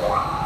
Wow.